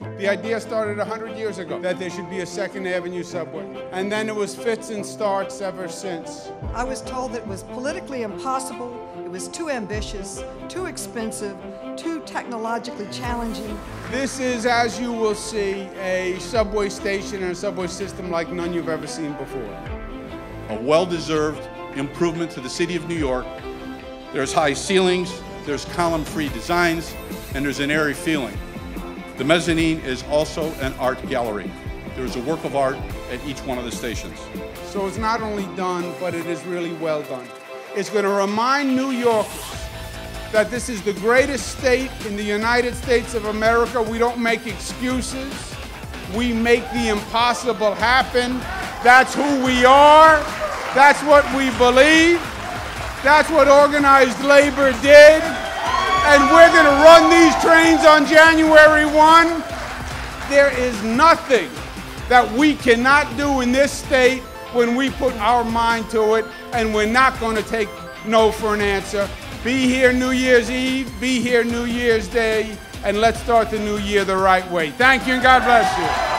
The idea started 100 years ago that there should be a Second Avenue subway. And then it was fits and starts ever since. I was told that it was politically impossible, it was too ambitious, too expensive, too technologically challenging. This is, as you will see, a subway station and a subway system like none you've ever seen before. A well-deserved improvement to the city of New York. There's high ceilings, there's column-free designs, and there's an airy feeling. The mezzanine is also an art gallery. There is a work of art at each one of the stations. So it's not only done, but it is really well done. It's going to remind New Yorkers that this is the greatest state in the United States of America. We don't make excuses. We make the impossible happen. That's who we are. That's what we believe. That's what organized labor did and we're going to run trains on January 1. There is nothing that we cannot do in this state when we put our mind to it, and we're not going to take no for an answer. Be here New Year's Eve, be here New Year's Day, and let's start the new year the right way. Thank you, and God bless you.